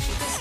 She